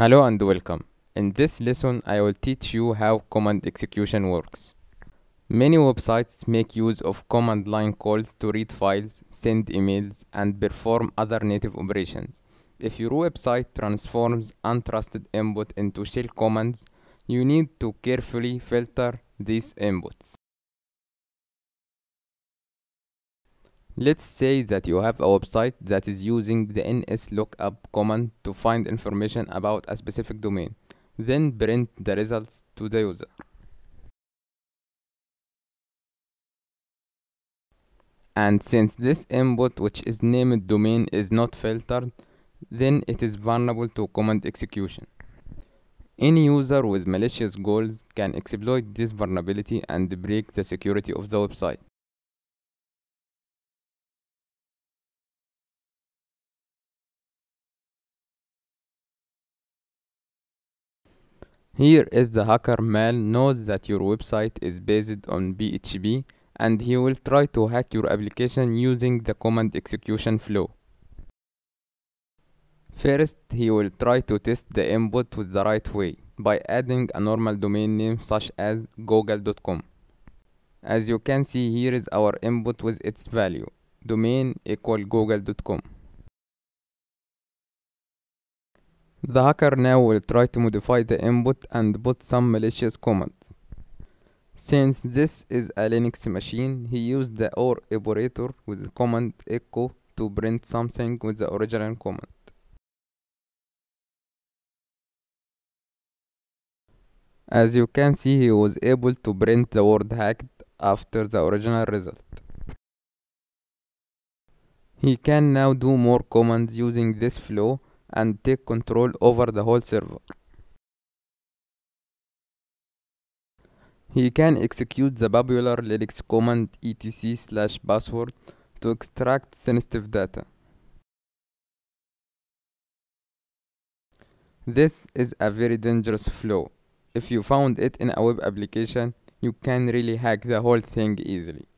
Hello and welcome. In this lesson, I will teach you how command execution works. Many websites make use of command line calls to read files, send emails, and perform other native operations. If your website transforms untrusted input into shell commands, you need to carefully filter these inputs. Let's say that you have a website that is using the nslookup command to find information about a specific domain, then print the results to the user. And since this input which is named domain is not filtered, then it is vulnerable to command execution. Any user with malicious goals can exploit this vulnerability and break the security of the website. Here is the hacker Mal knows that your website is based on PHP and he will try to hack your application using the command execution flow. First, he will try to test the input with the right way by adding a normal domain name such as google.com. As you can see here is our input with its value, domain equal google.com. The hacker now will try to modify the input and put some malicious commands. Since this is a Linux machine, he used the OR operator with the command echo to print something with the original command. As you can see, he was able to print the word hacked after the original result. He can now do more commands using this flow and take control over the whole server. He can execute the popular Linux command etc slash password to extract sensitive data. This is a very dangerous flow. If you found it in a web application, you can really hack the whole thing easily.